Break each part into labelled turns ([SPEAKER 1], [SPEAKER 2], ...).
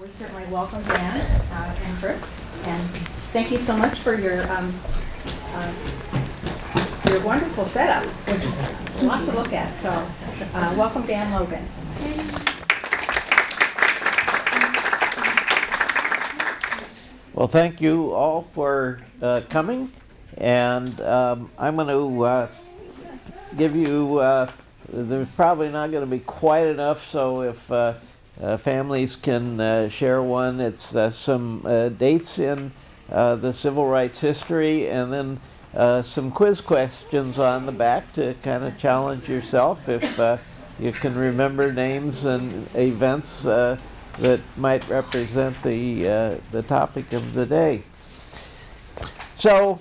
[SPEAKER 1] we certainly welcome Dan uh, and Chris. And thank you so much for your um, uh, your wonderful setup, which is a lot to look at. So, uh, welcome Dan Logan.
[SPEAKER 2] Well, thank you all for uh, coming, and um, I'm going to uh, give you. Uh, there's probably not going to be quite enough, so if Uh, families can uh, share one, it's uh, some uh, dates in the civil rights history, and then some quiz questions on the back to kind of challenge yourself if you can remember names and events that might represent the, uh, the topic of the day. So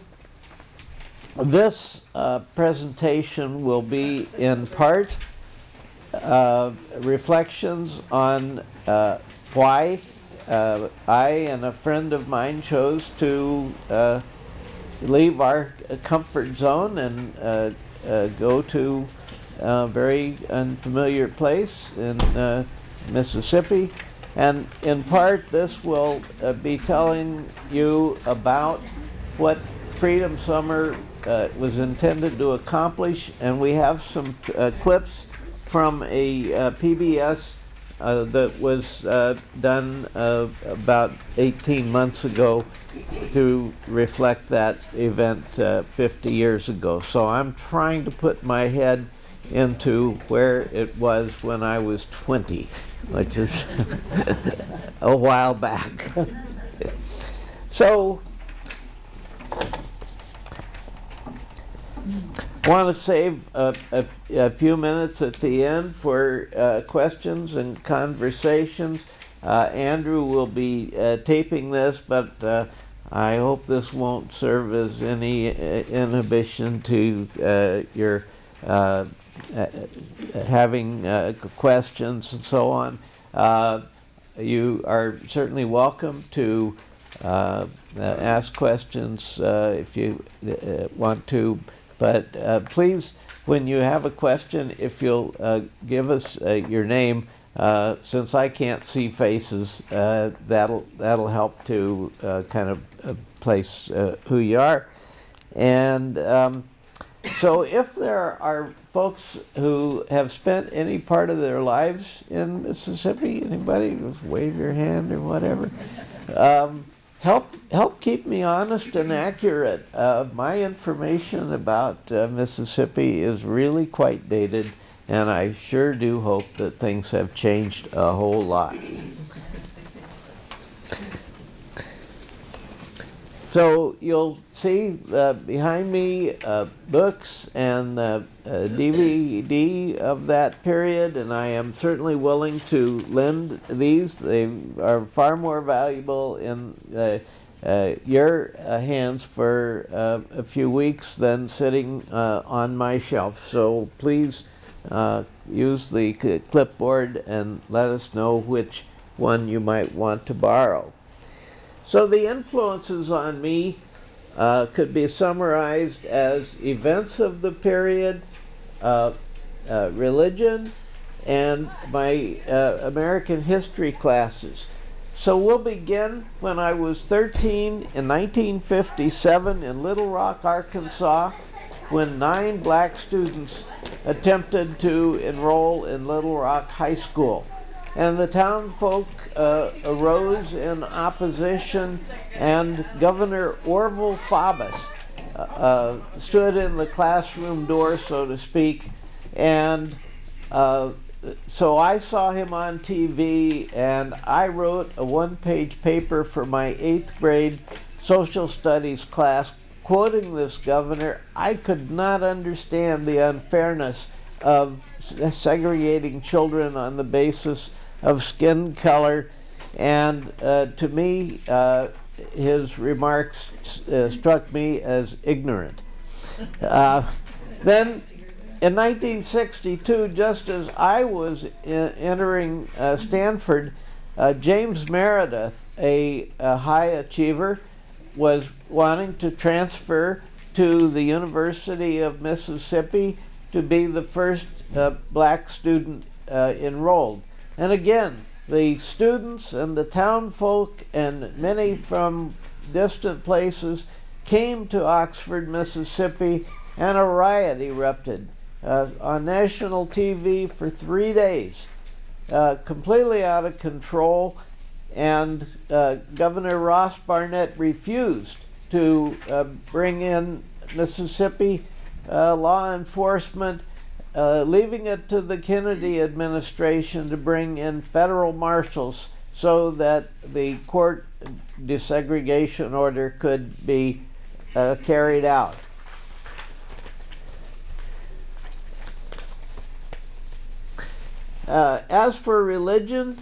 [SPEAKER 2] this uh, presentation will be in part uh, reflections on uh, why uh, I and a friend of mine chose to uh, leave our comfort zone and go to a very unfamiliar place in Mississippi and in part, this will uh, be telling you about what Freedom Summer uh, was intended to accomplish. And we have some uh, clips from a uh, PBS uh, that was uh, done about 18 months ago to reflect that event 50 years ago. So I'm trying to put my head into where it was when I was 20 which is a while back. so, want to save a, a, a, few minutes at the end for uh, questions and conversations. Uh, Andrew will be uh, taping this, but uh, I hope this won't serve as any uh, inhibition to uh, your having questions and so on, you are certainly welcome to ask questions if you want to. But please, when you have a question, if you'll give us your name, uh, since I can't see faces, uh, that'll that'll help to uh, kind of place who you are. And um, so, if there are folks who have spent any part of their lives in Mississippi? Anybody? Wave your hand or whatever. Um, help help keep me honest and accurate. Uh, my information about uh, Mississippi is really quite dated, and I sure do hope that things have changed a whole lot. So you'll see uh, behind me uh, books and uh, DVD of that period, and I am certainly willing to lend these. They are far more valuable in uh, uh, your uh, hands for a few weeks than sitting on my shelf. So please use the clipboard and let us know which one you might want to borrow. So the influences on me uh, could be summarized as events of the period, uh, uh, religion, and my uh, American history classes. So we'll begin when I was 13 in 1957 in Little Rock, Arkansas, when nine black students attempted to enroll in Little Rock High School. And the townfolk uh, arose in opposition, and Governor Orville Faubus uh, uh, stood in the classroom door, so to speak, and uh, so I saw him on TV, and I wrote a one-page paper for my eighth grade social studies class quoting this governor. I could not understand the unfairness of segregating children on the basis of skin color. And uh, to me, uh, his remarks uh, struck me as ignorant. Uh, then in 1962, just as I was entering uh, Stanford, uh, James Meredith, a, a, high achiever, was wanting to transfer to the University of Mississippi to be the first black student enrolled. And again, the students and the town folk and many from distant places came to Oxford, Mississippi, and a riot erupted uh, on national TV for three days, uh, completely out of control. And uh, Governor Ross Barnett refused to uh, bring in Mississippi uh, law enforcement, uh, leaving it to the Kennedy administration to bring in federal marshals so that the court desegregation order could be uh, carried out. Uh, as for religion,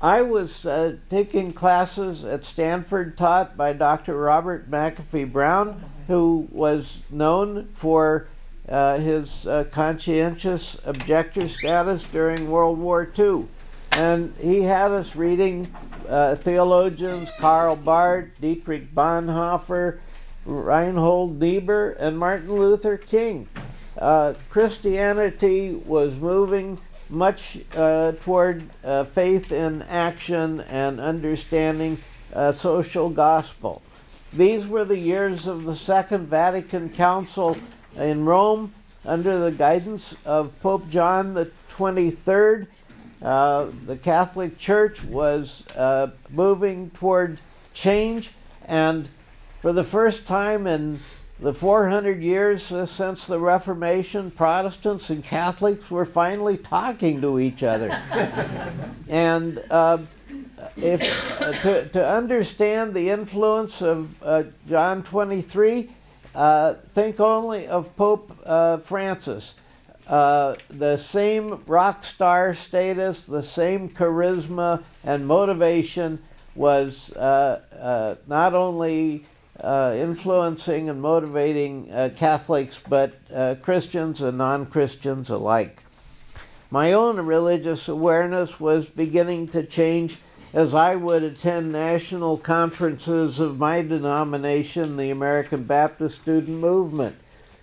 [SPEAKER 2] I was uh, taking classes at Stanford taught by Dr. Robert McAfee Brown, who was known for uh, his uh, conscientious objector status during World War II. And he had us reading uh, theologians Karl Barth, Dietrich Bonhoeffer, Reinhold Niebuhr, and Martin Luther King. Uh, Christianity was moving much uh, toward uh, faith in action and understanding social gospel. These were the years of the Second Vatican Council in Rome under the guidance of Pope John the 23rd. Uh, the Catholic Church was uh, moving toward change, and for the first time in the 400 years uh, since the Reformation, Protestants and Catholics were finally talking to each other. and uh, if uh, to, to understand the influence of uh, John 23, uh, think only of Pope uh, Francis. the same rock star status, the same charisma and motivation was not only uh, influencing and motivating uh, Catholics, but uh, Christians and non Christians alike. My own religious awareness was beginning to change as I would attend national conferences of my denomination, the American Baptist Student Movement,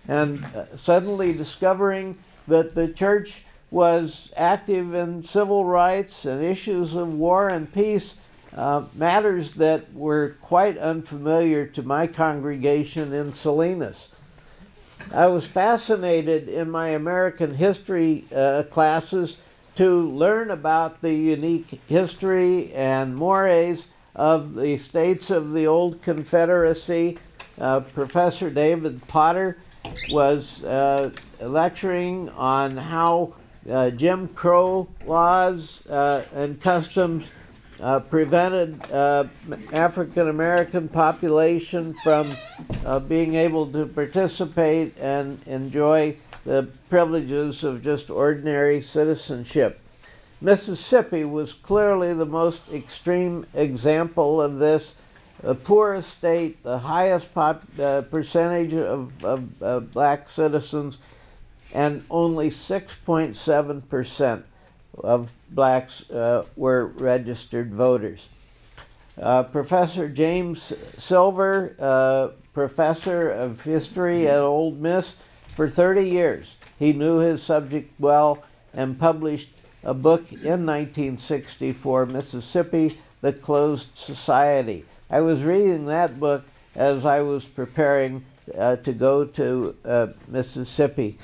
[SPEAKER 2] and uh, suddenly discovering that the church was active in civil rights and issues of war and peace uh, matters that were quite unfamiliar to my congregation in Salinas. I was fascinated in my American history uh, classes to learn about the unique history and mores of the states of the old Confederacy. Uh, Professor David Potter was uh, lecturing on how uh, Jim Crow laws uh, and customs uh, prevented uh, African American population from being able to participate and enjoy the privileges of just ordinary citizenship. Mississippi was clearly the most extreme example of this. The poorest state, the highest pop, uh, percentage of, of black citizens, and only 6.7 percent of blacks uh, were registered voters. Uh, professor James Silver, uh, professor of history at Ole Miss for 30 years. He knew his subject well and published a book in 1964, Mississippi, The Closed Society. I was reading that book as I was preparing uh, to go to uh, Mississippi.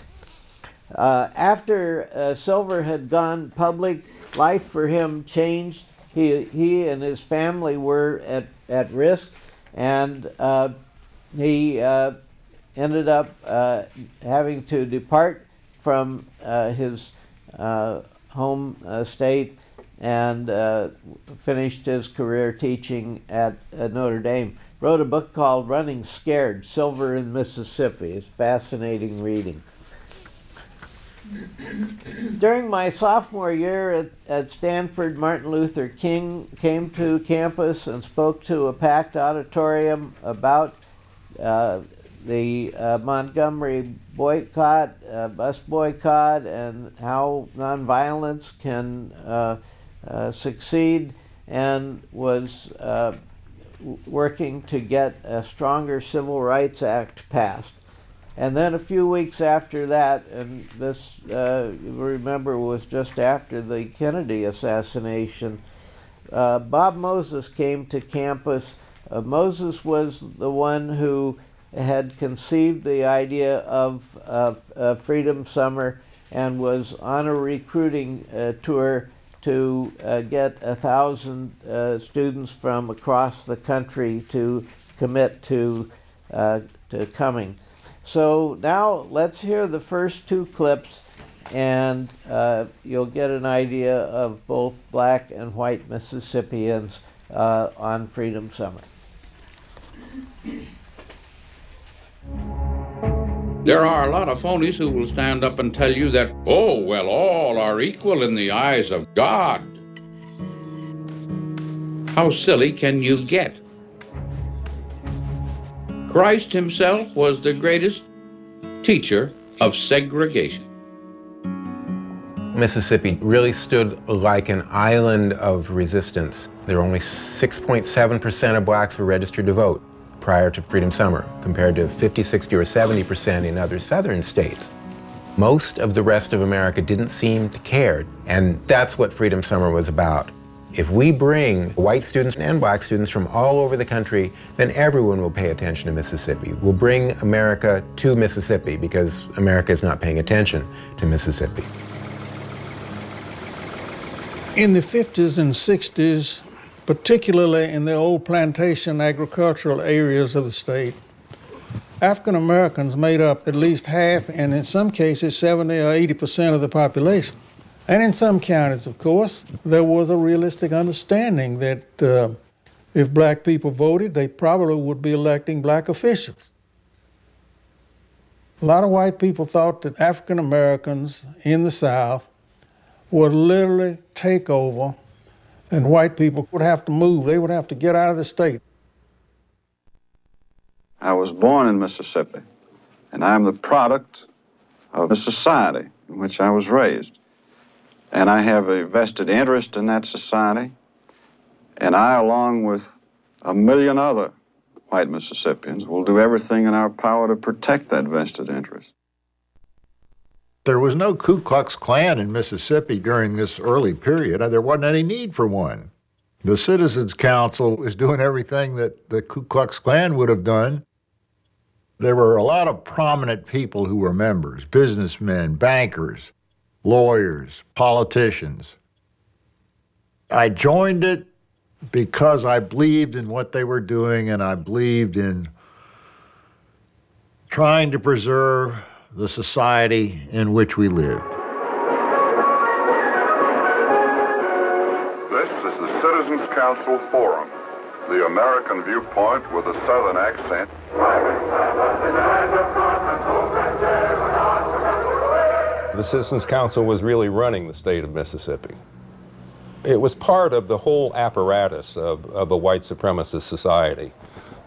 [SPEAKER 2] Uh, after uh, Silver had gone public, life for him changed. He, he and his family were at, at risk, and uh, he uh, ended up uh, having to depart from uh, his home state and finished his career teaching at Notre Dame. Wrote a book called Running Scared Silver in Mississippi. It's fascinating reading. During my sophomore year at, at, Stanford, Martin Luther King came to campus and spoke to a packed auditorium about uh, the uh, Montgomery boycott, uh, bus boycott, and how nonviolence can uh, uh, succeed, and was uh, working to get a stronger Civil Rights Act passed. And then a few weeks after that, and this, uh, remember, was just after the Kennedy assassination, Bob Moses came to campus. Moses was the one who had conceived the idea of uh, Freedom Summer and was on a recruiting uh, tour to uh, get a thousand students from across the country to commit to, to coming. So now let's hear the first two clips and uh, you'll get an idea of both black and white Mississippians uh, on Freedom Summer.
[SPEAKER 3] There are a lot of phonies who will stand up and tell you that, oh, well, all are equal in the eyes of God. How silly can you get? Christ himself was the greatest teacher of segregation.
[SPEAKER 4] Mississippi really stood like an island of resistance. There were only 6.7% of blacks were registered to vote prior to Freedom Summer, compared to 50, 60, or 70% in other southern states. Most of the rest of America didn't seem to care, and that's what Freedom Summer was about. If we bring white students and black students from all over the country, then everyone will pay attention to Mississippi. We'll bring America to Mississippi because America is not paying attention to Mississippi.
[SPEAKER 5] In the 50s and 60s, particularly in the old plantation agricultural areas of the state, African Americans made up at least half, and in some cases, 70 or 80 percent of the population. And in some counties, of course, there was a realistic understanding that uh, if black people voted, they probably would be electing black officials. A lot of white people thought that African Americans in the South would literally take over, and white people would have to move. They would have to get out of the state.
[SPEAKER 6] I was born in Mississippi, and I'm the product of the society in which I was raised. And I have a vested interest in that society. And I, along with a million other white Mississippians, will do everything in our power to protect that vested interest.
[SPEAKER 7] There was no Ku Klux Klan in Mississippi during this early period. There wasn't any need for one. The Citizens Council was doing everything that the Ku Klux Klan would have done. There were a lot of prominent people who were members businessmen, bankers, lawyers, politicians. I joined it because I believed in what they were doing and I believed in trying to preserve the society in which we live.
[SPEAKER 8] This is the Citizens Council Forum, the American viewpoint with a Southern accent.
[SPEAKER 9] The Citizens Council was really running the state of Mississippi. It was part of the whole apparatus of, of a white supremacist society.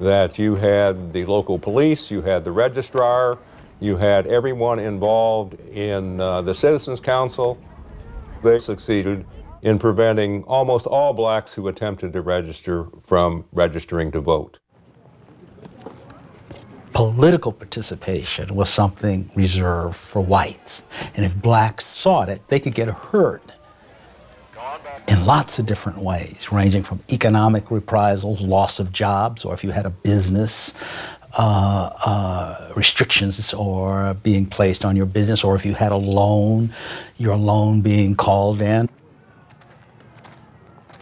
[SPEAKER 9] That you had the local police, you had the registrar, you had everyone involved in uh, the Citizens Council. They succeeded in preventing almost all blacks who attempted to register from registering to vote
[SPEAKER 10] political participation was something reserved for whites. And if blacks sought it, they could get hurt in lots of different ways, ranging from economic reprisals, loss of jobs, or if you had a business, uh, uh, restrictions or being placed on your business, or if you had a loan, your loan being called in.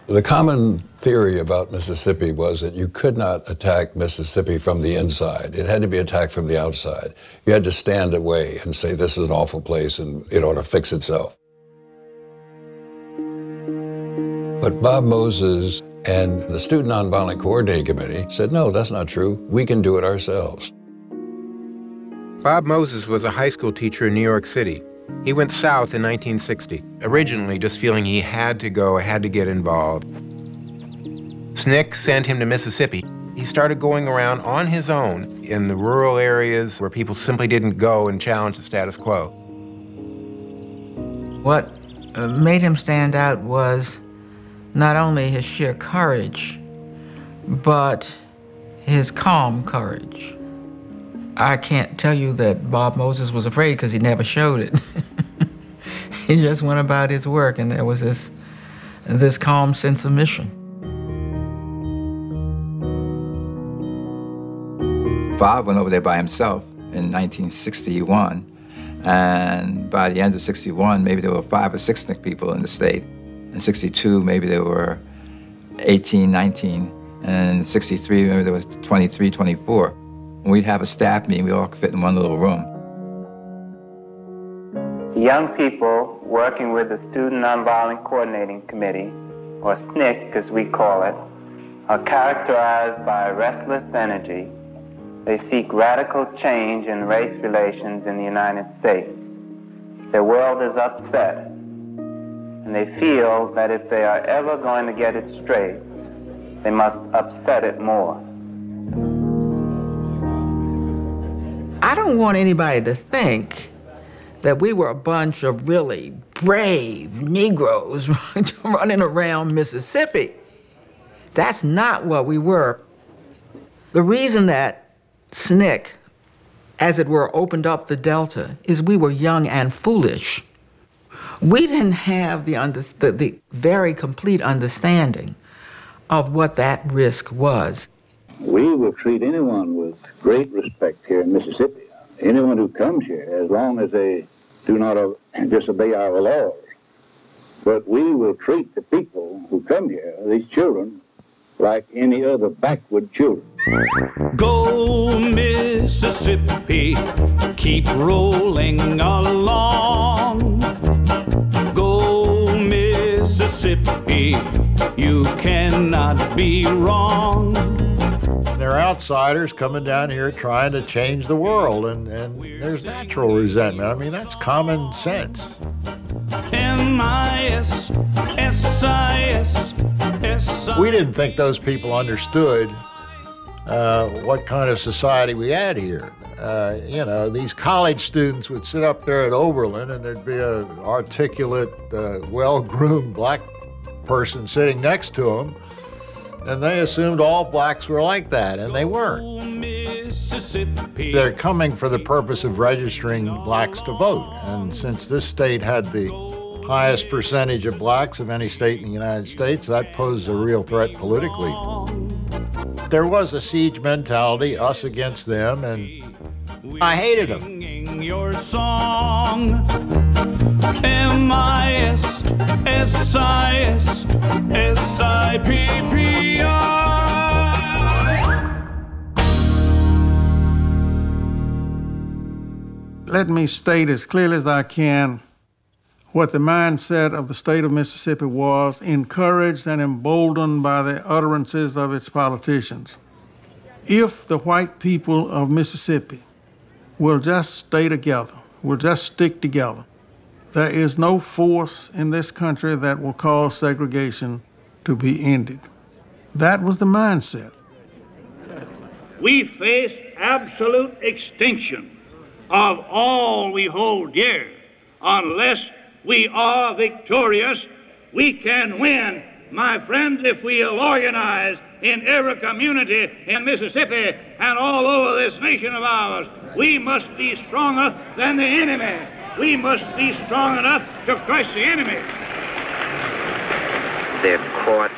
[SPEAKER 11] The common theory about Mississippi was that you could not attack Mississippi from the inside. It had to be attacked from the outside. You had to stand away and say, this is an awful place and it ought to fix itself. But Bob Moses and the Student Nonviolent Coordinating Committee said, no, that's not true. We can do it ourselves.
[SPEAKER 4] Bob Moses was a high school teacher in New York City. He went south in 1960, originally just feeling he had to go, had to get involved. SNCC sent him to Mississippi. He started going around on his own in the rural areas where people simply didn't go and challenge the status quo.
[SPEAKER 12] What uh, made him stand out was not only his sheer courage, but his calm courage. I can't tell you that Bob Moses was afraid because he never showed it. he just went about his work, and there was this this calm sense of mission.
[SPEAKER 13] Bob went over there by himself in 1961, and by the end of 61, maybe there were five or six people in the state. In 62, maybe there were 18, 19, and in 63, maybe there was 23, 24. When we'd have a staff meeting, we all fit in one little room.
[SPEAKER 14] Young people working with the Student Nonviolent Coordinating Committee, or SNCC as we call it, are characterized by restless energy. They seek radical change in race relations in the United States. Their world is upset, and they feel that if they are ever going to get it straight, they must upset it more.
[SPEAKER 12] I don't want anybody to think that we were a bunch of really brave Negroes running around Mississippi. That's not what we were. The reason that SNCC, as it were, opened up the Delta is we were young and foolish. We didn't have the, under, the, the very complete understanding of what that risk was.
[SPEAKER 15] We will treat anyone with great respect here in Mississippi. Anyone who comes here, as long as they do not disobey our laws. But we will treat the people who come here, these children, like any other backward children.
[SPEAKER 16] Go, Mississippi, keep rolling along. Mississippi, you cannot be wrong.
[SPEAKER 7] They're outsiders coming down here trying to change the world, and, and there's natural resentment. I mean, that's common sense.
[SPEAKER 16] M-I-S, S-I-S, S-I-S.
[SPEAKER 7] We didn't think those people understood uh, what kind of society we had here. Uh, you know, these college students would sit up there at Oberlin and there'd be a articulate, uh, well-groomed black person sitting next to them, and they assumed all blacks were like that, and they weren't. They're coming for the purpose of registering blacks to vote, and since this state had the highest percentage of blacks of any state in the United States, that posed a real threat politically. There was a siege mentality, us against them, and I hated them.
[SPEAKER 16] Your song. M-I-S, S-I-S, S-I-P-P-I.
[SPEAKER 5] Let me state as clearly as I can what the mindset of the state of Mississippi was, encouraged and emboldened by the utterances of its politicians. If the white people of Mississippi will just stay together, will just stick together, there is no force in this country that will cause segregation to be ended. That was the mindset.
[SPEAKER 17] We face absolute extinction of all we hold dear unless we are victorious. We can win, my friends, if we organize in every community in Mississippi and all over this nation of ours. We must be stronger than the enemy. We must be strong enough to crush the enemy.
[SPEAKER 14] They're caught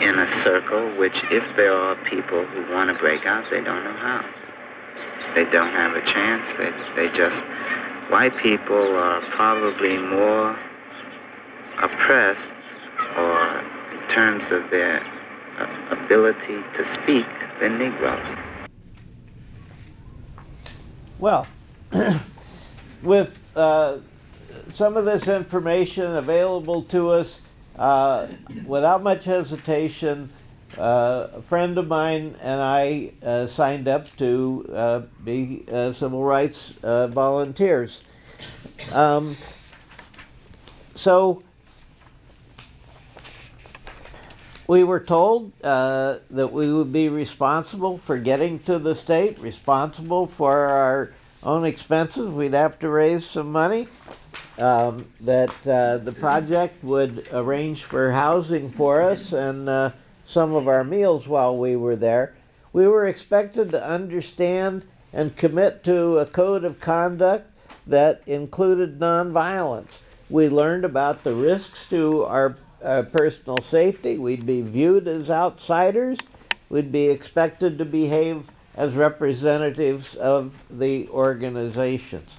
[SPEAKER 14] in a circle which, if there are people who want to break out, they don't know how. They don't have a chance. They, they just white people are probably more oppressed or in terms of their uh, ability to speak than Negroes.
[SPEAKER 2] Well, with uh, some of this information available to us, uh, without much hesitation, uh, a friend of mine and I uh, signed up to uh, be uh, civil rights uh, volunteers. Um, so we were told that we would be responsible for getting to the state, responsible for our own expenses. We'd have to raise some money. Um, that the project would arrange for housing for us and some of our meals while we were there. We were expected to understand and commit to a code of conduct that included nonviolence. We learned about the risks to our uh, personal safety. We'd be viewed as outsiders. We'd be expected to behave as representatives of the organizations.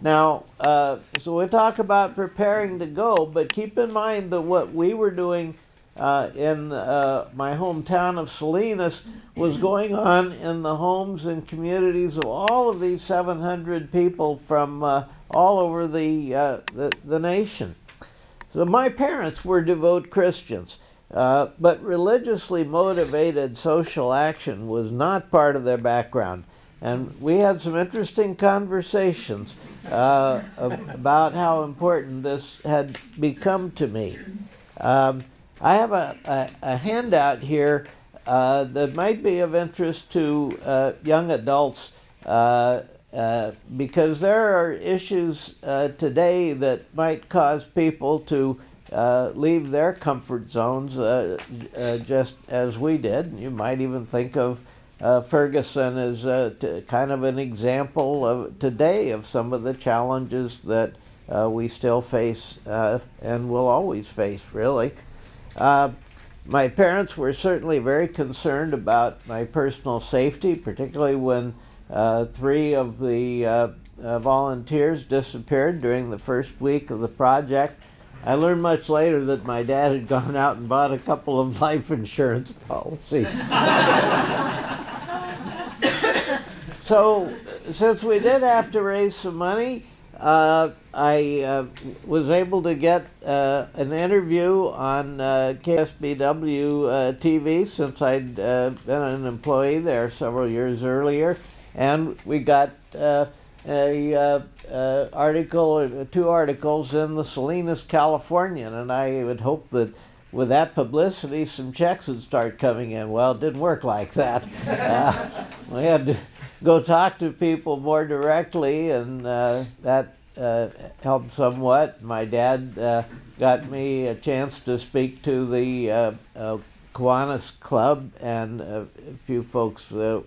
[SPEAKER 2] Now, uh, so we talk about preparing to go, but keep in mind that what we were doing uh, in uh, my hometown of Salinas was going on in the homes and communities of all of these 700 people from uh, all over the, uh, the, the, nation. So my parents were devout Christians, uh, but religiously motivated social action was not part of their background. And we had some interesting conversations uh, about how important this had become to me. Um, I have a, a, a handout here uh, that might be of interest to uh, young adults uh, uh because there are issues uh, today that might cause people to uh, leave their comfort zones just as we did. You might even think of Ferguson as kind of an example of today of some of the challenges that we still face and will always face, really. Uh, my parents were certainly very concerned about my personal safety, particularly when uh, three of the uh, uh, volunteers disappeared during the first week of the project. I learned much later that my dad had gone out and bought a couple of life insurance policies. so, since we did have to raise some money, I uh, was able to get uh, an interview on uh, KSBW uh, TV since I'd uh, been an employee there several years earlier, and we got a article, two articles in the Salinas Californian, and I would hope that with that publicity, some checks would start coming in. Well, it didn't work like that. we had go talk to people more directly, and uh, that uh, helped somewhat. My dad uh, got me a chance to speak to the uh, uh, Kiwanis Club, and a few folks uh,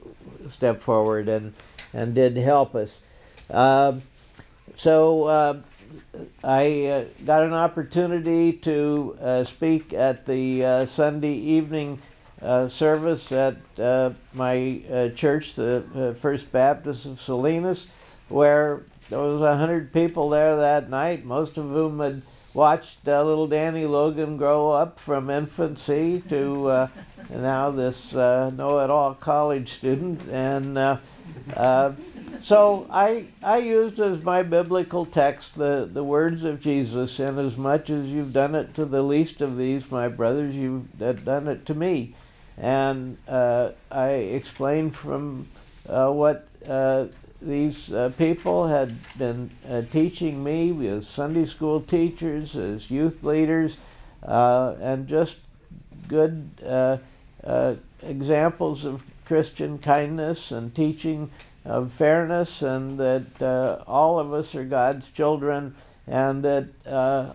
[SPEAKER 2] stepped forward and, and did help us. Um, so I got an opportunity to speak at the Sunday evening uh, service at uh, my uh, church, the First Baptist of Salinas, where there was a hundred people there that night, most of whom had watched uh, little Danny Logan grow up from infancy to uh, now this uh, know-it-all college student, and so I I used as my biblical text the the words of Jesus, "In as much as you've done it to the least of these, my brothers, you've done it to me." And uh, I explained from uh, what uh, these uh, people had been uh, teaching me as Sunday school teachers, as youth leaders, uh, and just good examples of Christian kindness and teaching of fairness, and that all of us are God's children, and that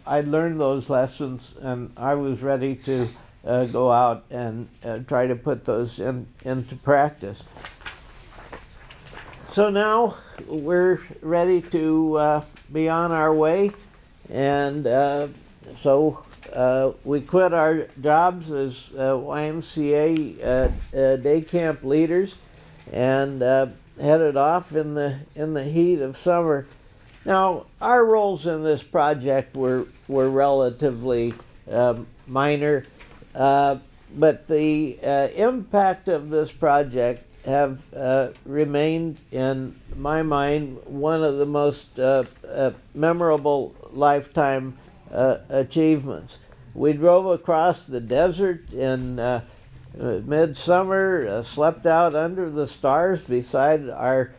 [SPEAKER 2] I learned those lessons, and I was ready to uh, go out and uh, try to put those in, into practice. So now we're ready to uh, be on our way, and uh, so uh, we quit our jobs as uh, YMCA day camp leaders and headed off in the in the heat of summer. Now our roles in this project were were relatively um, minor. Uh, but the uh, impact of this project have uh, remained in my mind one of the most uh, uh, memorable lifetime achievements. We drove across the desert in midsummer, slept out under the stars beside our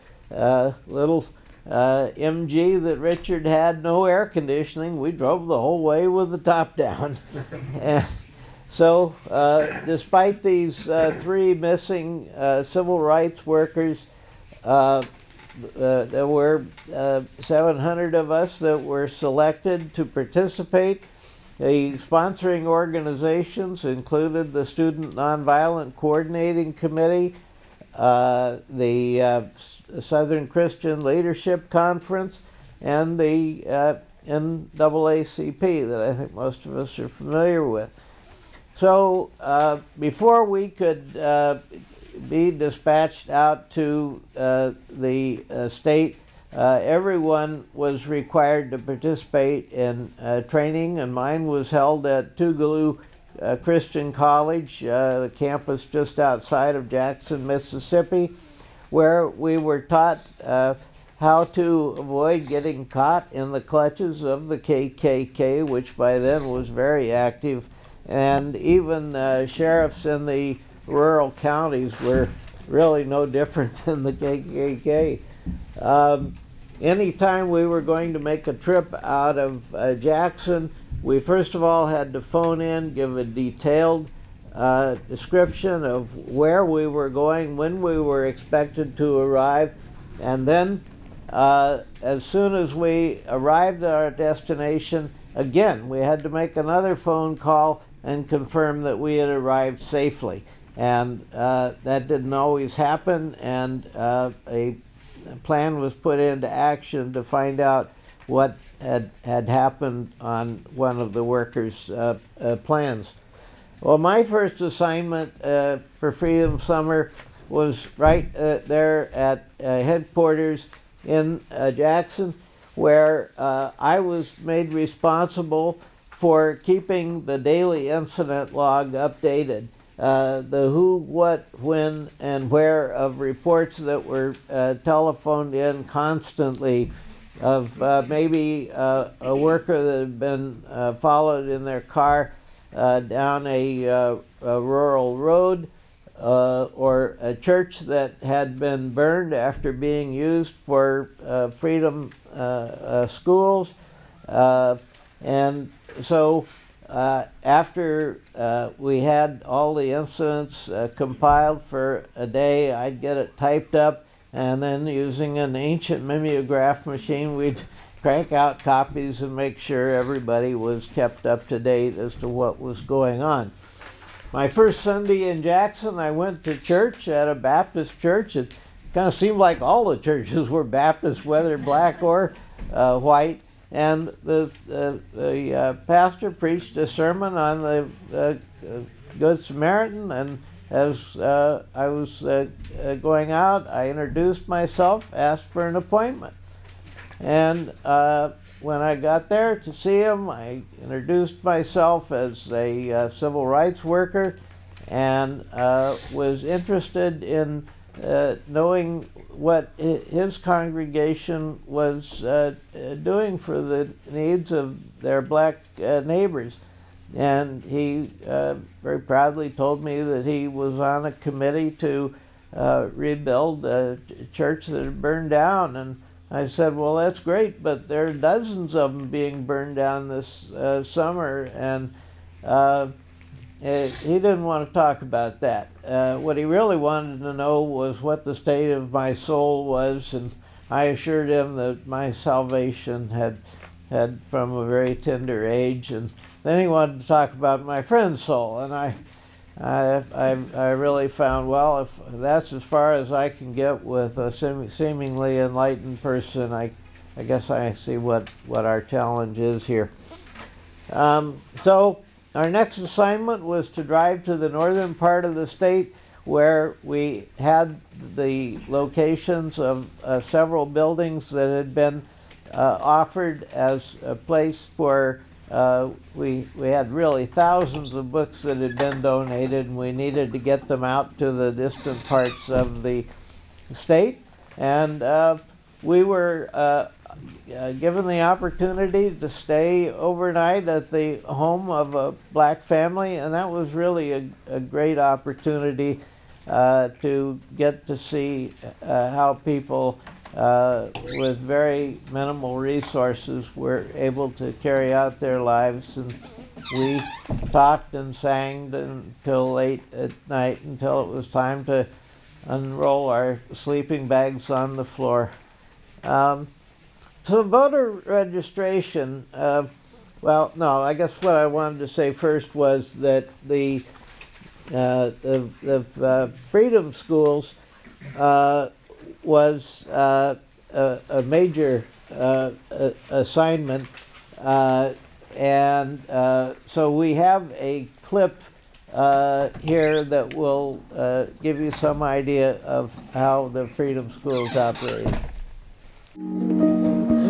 [SPEAKER 2] little uh, MG that Richard had no air conditioning. We drove the whole way with the top down. and so, uh, despite these uh, three missing uh, civil rights workers, uh, there were uh, 700 of us that were selected to participate. The sponsoring organizations included the Student Nonviolent Coordinating Committee, uh, the Southern Christian Leadership Conference, and the NAACP that I think most of us are familiar with. So uh, before we could uh, be dispatched out to uh, the uh, state, uh, everyone was required to participate in uh, training, and mine was held at Tougaloo Christian College, the campus just outside of Jackson, Mississippi, where we were taught how to avoid getting caught in the clutches of the KKK, which by then was very active, and even uh, sheriffs in the rural counties were really no different than the KKK. Um, anytime we were going to make a trip out of uh, Jackson, we first of all had to phone in, give a detailed uh, description of where we were going, when we were expected to arrive, and then uh, as soon as we arrived at our destination, again, we had to make another phone call and confirm that we had arrived safely. And uh, that didn't always happen, and uh, a plan was put into action to find out what had, had happened on one of the workers' uh, uh, plans. Well, my first assignment uh, for Freedom Summer was right uh, there at headquarters in Jackson, where I was made responsible for keeping the daily incident log updated. Uh, the who, what, when, and where of reports that were uh, telephoned in constantly of uh, maybe uh, a worker that had been uh, followed in their car uh, down a, a, rural road or a church that had been burned after being used for freedom schools. And so uh, after uh, we had all the incidents uh, compiled for a day, I'd get it typed up, and then using an ancient mimeograph machine, we'd crank out copies and make sure everybody was kept up to date as to what was going on. My first Sunday in Jackson, I went to church at a Baptist church. It kind of seemed like all the churches were Baptist, whether black or uh, white and the, the, the uh, pastor preached a sermon on the uh, Good Samaritan. And as uh, I was uh, uh, going out, I introduced myself, asked for an appointment. And uh, when I got there to see him, I introduced myself as a civil rights worker and was interested in knowing what his congregation was uh, doing for the needs of their black uh, neighbors. And he uh, very proudly told me that he was on a committee to uh, rebuild a church that had burned down. And I said, Well, that's great, but there are dozens of them being burned down this uh, summer. And uh, he didn't want to talk about that. Uh, what he really wanted to know was what the state of my soul was, and I assured him that my salvation had had from a very tender age. And then he wanted to talk about my friend's soul, and I, I, I, I really found well, if that's as far as I can get with a seemingly enlightened person, I, I guess I see what what our challenge is here. Um, so. Our next assignment was to drive to the northern part of the state where we had the locations of uh, several buildings that had been uh, offered as a place for uh, we, we had really thousands of books that had been donated and we needed to get them out to the distant parts of the state. And uh, we were uh, given the opportunity to stay overnight at the home of a black family, and that was really a, a great opportunity uh, to get to see uh, how people uh, with very minimal resources were able to carry out their lives. And we talked and sang until late at night until it was time to unroll our sleeping bags on the floor. Um, so voter registration, uh, well, no, I guess what I wanted to say first was that the, uh, the, the uh, freedom schools uh, was uh, a, a, major uh, a, assignment. And so we have a clip here that will give you some idea of how the Freedom Schools operate.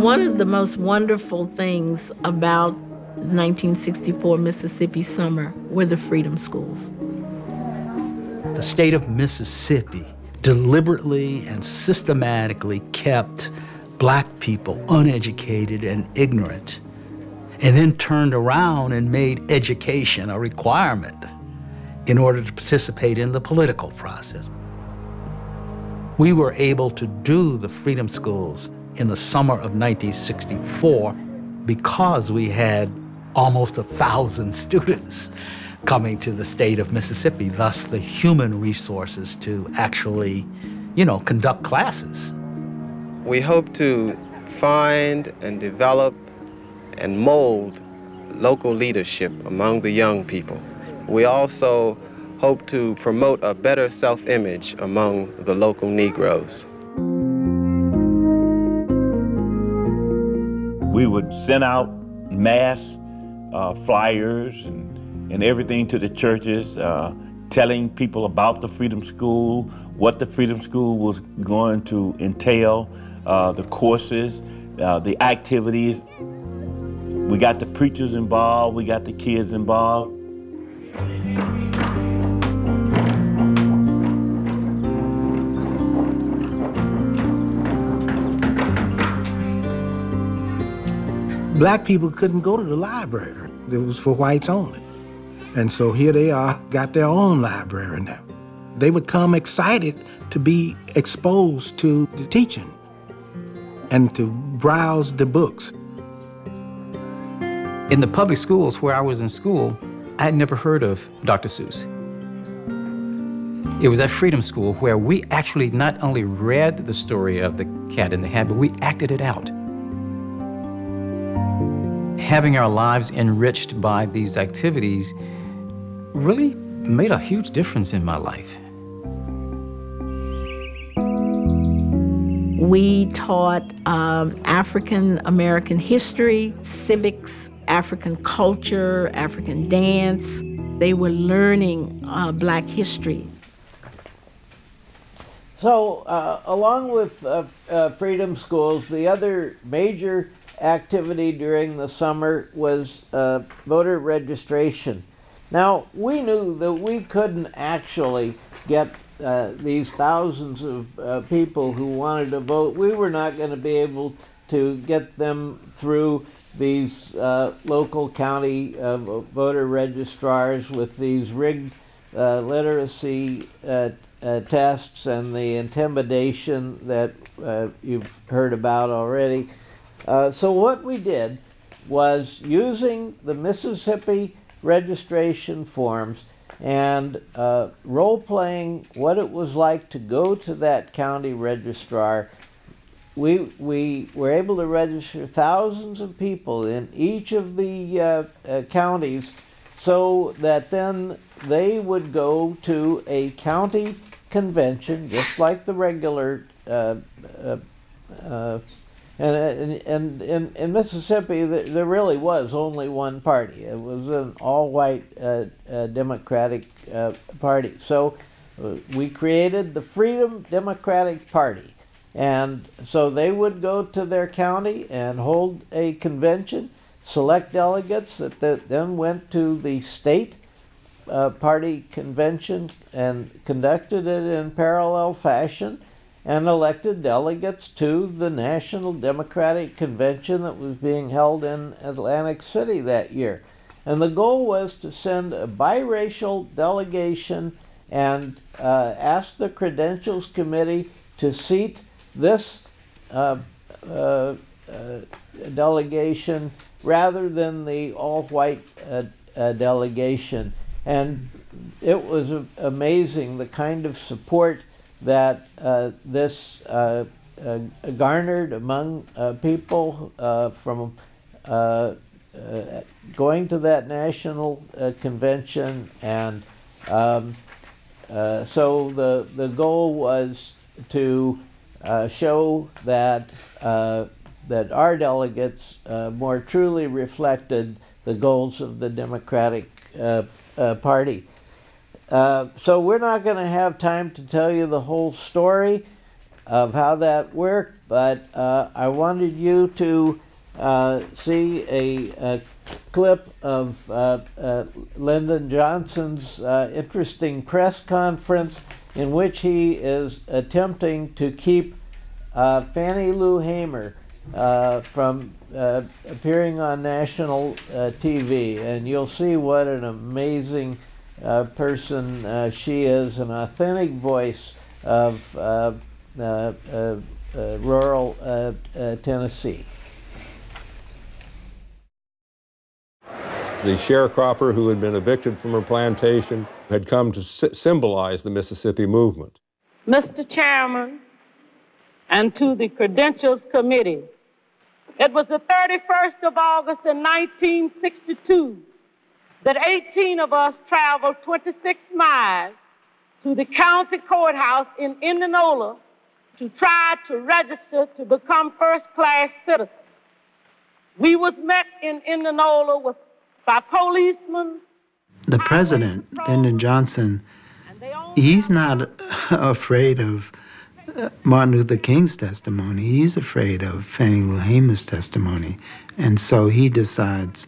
[SPEAKER 18] One of the most wonderful things about 1964 Mississippi summer were the Freedom Schools.
[SPEAKER 10] The state of Mississippi deliberately and systematically kept black people uneducated and ignorant, and then turned around and made education a requirement in order to participate in the political process. We were able to do the Freedom Schools in the summer of 1964 because we had almost a thousand students coming to the state of Mississippi, thus the human resources to actually, you know, conduct classes.
[SPEAKER 19] We hope to find and develop and mold local leadership among the young people. We also hope to promote a better self-image among the local Negroes.
[SPEAKER 20] We would send out mass uh, flyers and and everything to the churches, uh, telling people about the Freedom School, what the Freedom School was going to entail, uh, the courses, uh, the activities. We got the preachers involved, we got the kids involved.
[SPEAKER 21] Black people couldn't go to the library. It was for whites only. And so here they are, got their own library now. They would come excited to be exposed to the teaching and to browse the books.
[SPEAKER 22] In the public schools where I was in school, I had never heard of Dr. Seuss. It was at Freedom School where we actually not only read the story of the cat in the hat, but we acted it out. Having our lives enriched by these activities really made a huge difference in my life.
[SPEAKER 18] We taught um, African American history, civics, African culture, African dance. They were learning uh, black history.
[SPEAKER 2] So, uh, along with uh, uh Freedom Schools, the other major activity during the summer was uh, voter registration. Now, we knew that we couldn't actually get uh, these thousands of uh, people who wanted to vote. We were not going to be able to get them through these uh, local county uh, voter registrars with these rigged uh, literacy tests and the intimidation that you've heard about already. So, what we did was using the Mississippi registration forms and uh, role playing what it was like to go to that county registrar. We, we were able to register thousands of people in each of the uh, uh, counties so that then they would go to a county convention, just like the regular uh, uh, uh, and, and, and in Mississippi, there really was only one party. It was an all-white uh, uh, Democratic uh, Party. So uh, we created the Freedom Democratic Party. And so they would go to their county and hold a convention, select delegates that then went to the state uh, party convention and conducted it in parallel fashion and elected delegates to the National Democratic Convention that was being held in Atlantic City that year. And the goal was to send a biracial delegation and uh, ask the Credentials Committee to seat this uh, uh, uh delegation rather than the all white uh, uh, delegation. And it was amazing the kind of support that uh, this uh, uh, garnered among people from going to that national convention. And um, so the, the goal was to show that that our delegates uh, more truly reflected the goals of the Democratic uh, uh, Party. Uh, so we're not going to have time to tell you the whole story of how that worked, but I wanted you to see a, a, clip of Lyndon Johnson's interesting press conference in which he is attempting to keep uh, Fannie Lou Hamer uh, from uh, appearing on national uh, TV. And you'll see what an amazing uh, person uh, she is, an authentic voice of uh, uh, uh, rural Tennessee.
[SPEAKER 9] The sharecropper who had been evicted from her plantation had come to symbolize the Mississippi movement.
[SPEAKER 23] Mr. Chairman, and to the Credentials Committee, it was the 31st of August in 1962 that 18 of us traveled 26 miles to the county courthouse in Indianola to try to register to become first class citizens. We was met in Indianola with by policemen.
[SPEAKER 24] The president, Lyndon Johnson, he's not afraid of uh, Martin Luther King's testimony. He's afraid of Fannie Lou Hamer's testimony. And so he decides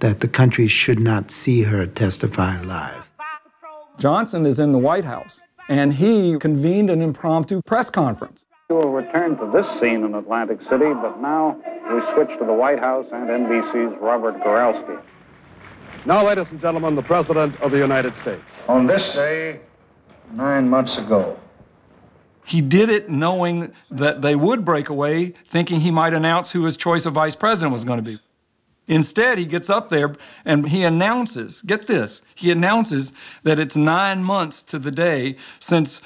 [SPEAKER 24] that the country should not see her testify live.
[SPEAKER 25] Johnson is in the White House, and he convened an impromptu press conference.
[SPEAKER 26] We will return to this scene in Atlantic City, but now we switch to the White House and NBC's Robert Goralski.
[SPEAKER 27] Now, ladies and gentlemen, the President of the United States.
[SPEAKER 28] On this day, nine months ago,
[SPEAKER 25] he did it knowing that they would break away, thinking he might announce who his choice of vice president was going to be. Instead, he gets up there and he announces get this he announces that it's nine months to the day since,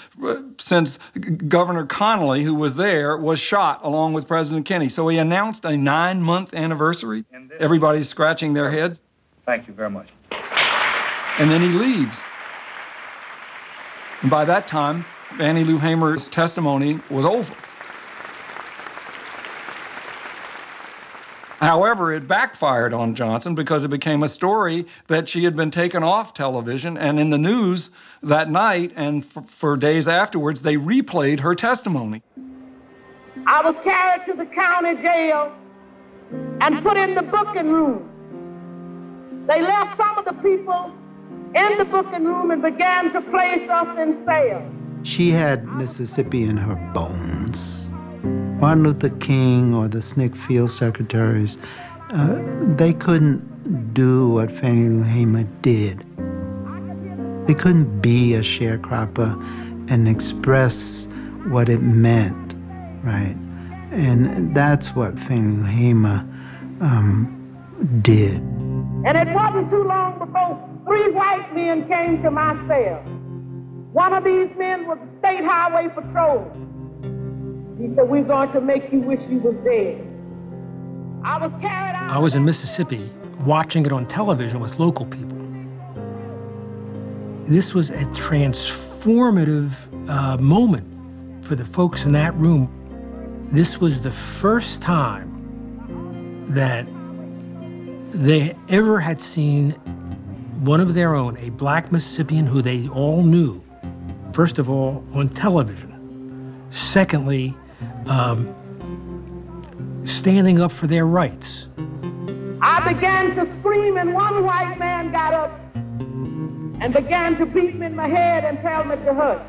[SPEAKER 25] since Governor Connally, who was there, was shot along with President Kennedy. So he announced a nine month anniversary. Everybody's scratching their heads.
[SPEAKER 28] Thank you very much.
[SPEAKER 25] And then he leaves. And by that time, Fannie Lou Hamer's testimony was over. However, it backfired on Johnson because it became a story that she had been taken off television and in the news that night and for days afterwards, they replayed her testimony.
[SPEAKER 23] I was carried to the county jail and put in the booking room. They left some of the people in the booking room and began to place us in cells.
[SPEAKER 24] She had Mississippi in her bones. Martin Luther King or the SNCC field secretaries, uh, they couldn't do what Fannie Lou Hamer did. They couldn't be a sharecropper and express what it meant, right? And that's what Fannie Lou Hamer um, did.
[SPEAKER 23] And it wasn't too long before three white men came to my cell. One of these men was State Highway Patrol. He said, We're going to make you wish you was dead. I was carried out.
[SPEAKER 29] I was in Mississippi watching it on television with local people. This was a transformative uh, moment for the folks in that room. This was the first time that they ever had seen one of their own, a black Mississippian who they all knew, first of all, on television. Secondly, um, standing up for their rights.
[SPEAKER 23] I began to scream, and one white man got up and began to beat me in my head and tell me to hush.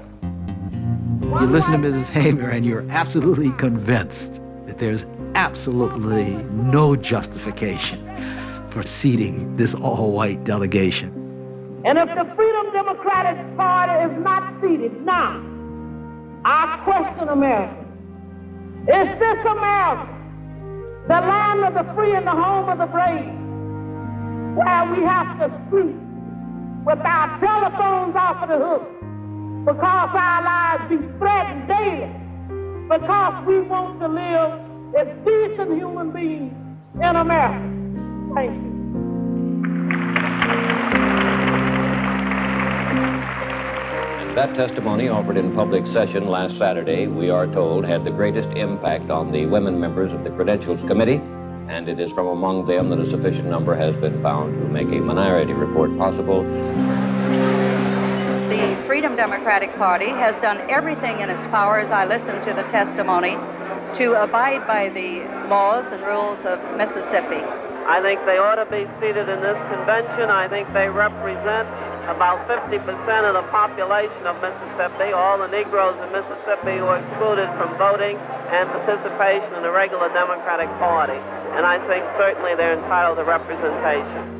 [SPEAKER 30] You listen to Mrs. Hamer, and you're absolutely convinced that there's absolutely no justification for seating this all white delegation.
[SPEAKER 23] And if the Freedom Democratic Party is not seated now, I question America. Is this America, the land of the free and the home of the brave, where we have to sleep with our telephones off of the hook because our lives be threatened daily, because we want to live as decent human beings in America? Thank you.
[SPEAKER 31] That testimony offered in public session last Saturday, we are told, had the greatest impact on the women members of the Credentials Committee, and it is from among them that a sufficient number has been found to make a minority report possible.
[SPEAKER 32] The Freedom Democratic Party has done everything in its power, as I listened to the testimony, to abide by the laws and rules of Mississippi.
[SPEAKER 33] I think they ought to be seated in this convention. I think they represent about 50% of the population of Mississippi, all the Negroes in Mississippi were excluded from voting and participation in the regular Democratic Party. And I think certainly they're entitled to representation.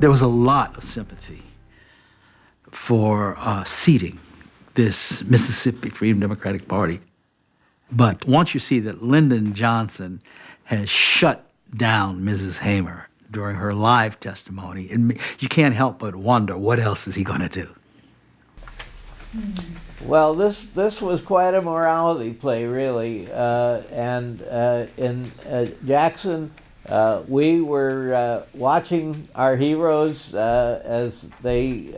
[SPEAKER 30] There was a lot of sympathy for uh, seating this Mississippi Freedom Democratic Party. But once you see that Lyndon Johnson has shut down Mrs. Hamer during her live testimony, and you can't help but wonder what else is he going to do.
[SPEAKER 2] Well, this this was quite a morality play, really. Uh, and uh, in uh, Jackson, uh, we were uh, watching our heroes uh, as they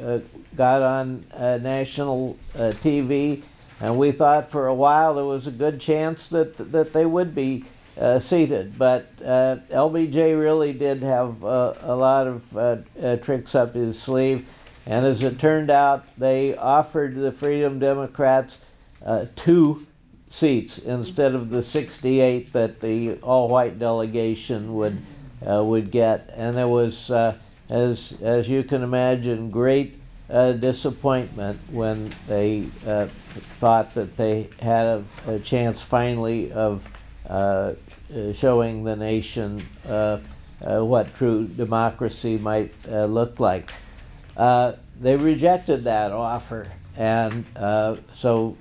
[SPEAKER 2] Uh, got on uh, national uh, TV, and we thought for a while there was a good chance that that they would be seated. But LBJ really did have a lot of tricks up his sleeve. And as it turned out, they offered the Freedom Democrats uh, two seats instead of the 68 that the all-white delegation would uh, would get, and there was, uh, as as you can imagine, great uh, disappointment when they uh, thought that they had a, a chance finally of uh, showing the nation what true democracy might look like. they rejected that offer, and so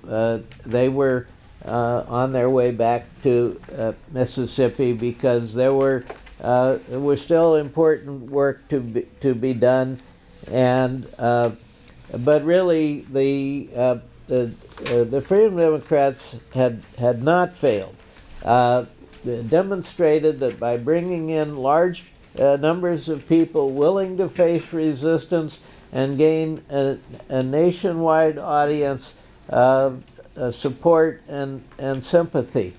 [SPEAKER 2] they were uh, on their way back to uh, Mississippi because there were uh, there was still important work to be, to be done, and uh, but really the uh, the, uh, the Freedom Democrats had had not failed. They demonstrated that by bringing in large numbers of people willing to face resistance and gain a, a nationwide audience, uh, support and, and sympathy.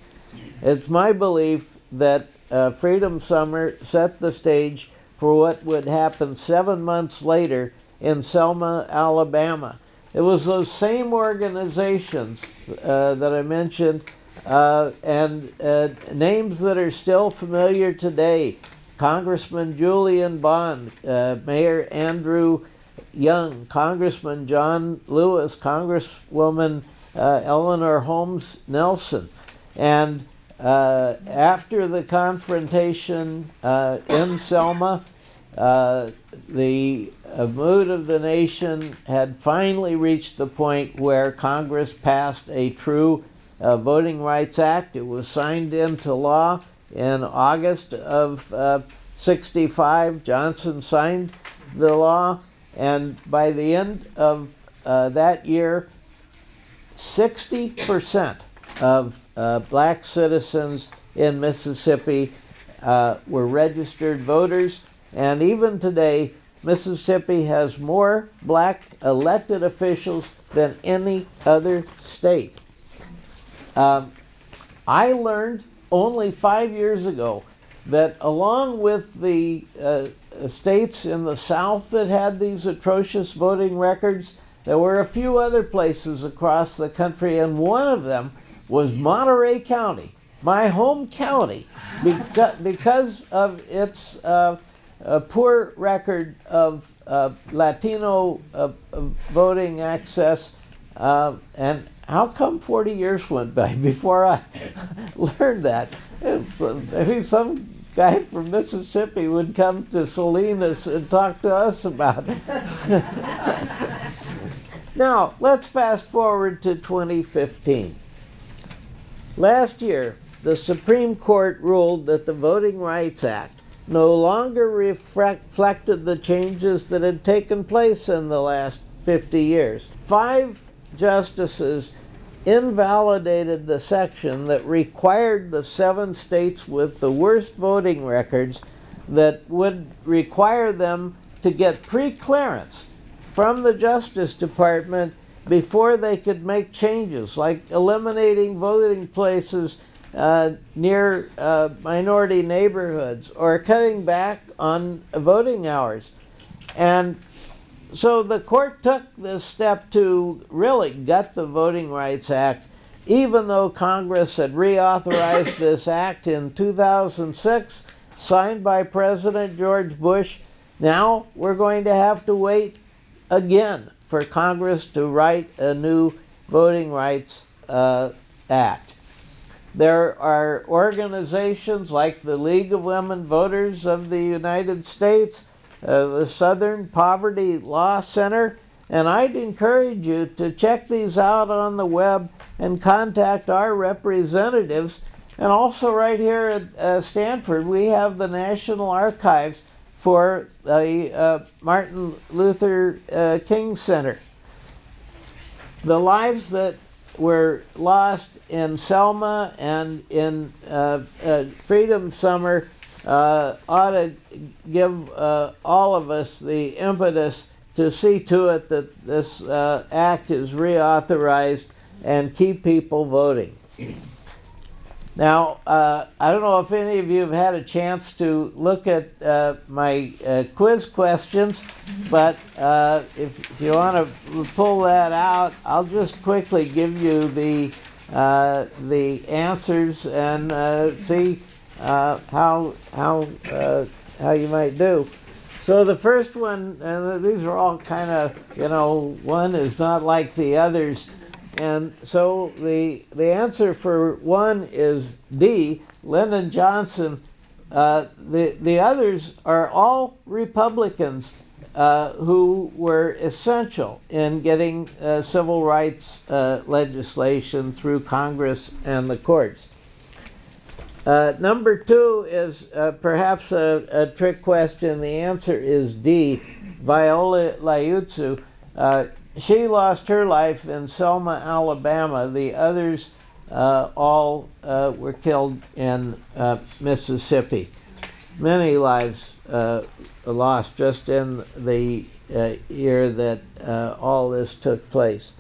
[SPEAKER 2] It's my belief that uh, Freedom Summer set the stage for what would happen seven months later in Selma, Alabama. It was those same organizations uh, that I mentioned uh, and uh, names that are still familiar today. Congressman Julian Bond, uh, Mayor Andrew Young, Congressman John Lewis, Congresswoman uh, Eleanor Holmes Norton. And uh, after the confrontation uh, in Selma, uh, the uh, mood of the nation had finally reached the point where Congress passed a true uh, Voting Rights Act. It was signed into law in August of 65. Johnson signed the law, and by the end of that year, 60% of uh, black citizens in Mississippi uh, were registered voters, and even today, Mississippi has more black elected officials than any other state. Um, I learned only five years ago that along with the uh, states in the South that had these atrocious voting records, there were a few other places across the country, and one of them was Monterey County, my home county, because, of its uh, poor record of uh, Latino uh, voting access. Uh, and how come 40 years went by before I learned that? Maybe some guy from Mississippi would come to Salinas and talk to us about it. Now, let's fast forward to 2015. Last year, the Supreme Court ruled that the Voting Rights Act no longer reflected the changes that had taken place in the last 50 years. Five justices invalidated the section that required the seven states with the worst voting records that would require them to get pre-clearance from the Justice Department before they could make changes, like eliminating voting places uh, near uh, minority neighborhoods or cutting back on voting hours. And so the court took this step to really gut the Voting Rights Act, even though Congress had reauthorized this act in 2006, signed by President George Bush. Now we're going to have to wait again for Congress to write a new Voting Rights uh, Act. There are organizations like the League of Women Voters of the United States, uh, the Southern Poverty Law Center, and I'd encourage you to check these out on the web and contact our representatives. And also, right here at uh, Stanford, we have the National Archives for the uh, Martin Luther uh, King Center. The lives that were lost in Selma and in uh, uh, Freedom Summer uh, ought to give uh, all of us the impetus to see to it that this act is reauthorized and keep people voting. Now, uh, I don't know if any of you have had a chance to look at uh, my uh, quiz questions, but uh, if, if, you want to pull that out, I'll just quickly give you the, uh, the answers and uh, see how, how, how you might do. So the first one, and these are all kind of, you know, one is not like the others. And so the, the answer for one is D, Lyndon Johnson. Uh, the, the others are all Republicans uh, who were essential in getting uh, civil rights uh, legislation through Congress and the courts. Uh, number two is uh, perhaps a, a, trick question. The answer is D, Viola Liuzzo she lost her life in Selma, Alabama. The others uh, all uh, were killed in uh, Mississippi. Many lives uh, lost just in the uh, year that uh, all this took place.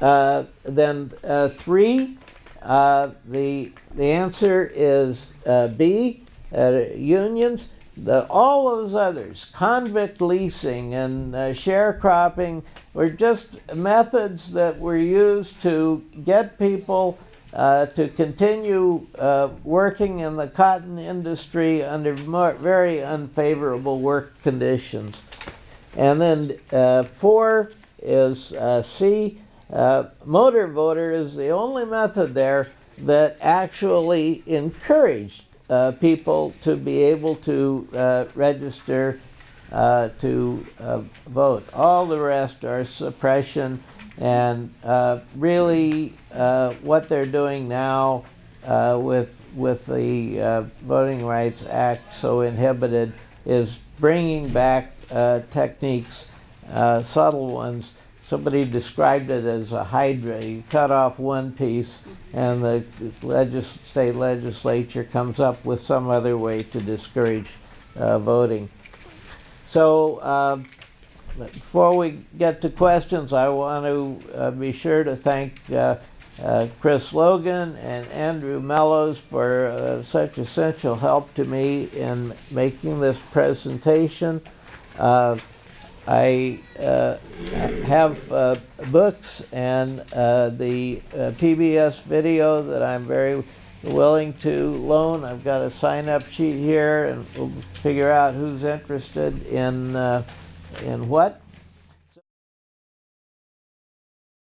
[SPEAKER 2] then three, the, the answer is B, unions the, all those others, convict leasing and uh, sharecropping, were just methods that were used to get people uh, to continue uh, working in the cotton industry under more, very unfavorable work conditions. And then uh, four is uh, C, uh, motor voter is the only method there that actually encouraged uh, people to be able to uh, register uh, to uh, vote. All the rest are suppression, and uh, really uh, what they're doing now with, with the Voting Rights Act so inhibited is bringing back techniques, subtle ones, Somebody described it as a hydra. You cut off one piece, and the legis state legislature comes up with some other way to discourage uh, voting. So, uh, before we get to questions, I want to uh, be sure to thank uh, uh, Chris Logan and Andrew Mellows for uh, such essential help to me in making this presentation. I uh, have uh, books and uh, the uh, PBS video that I'm very willing to loan. I've got a sign-up sheet here, and we'll figure out who's interested in uh, in what.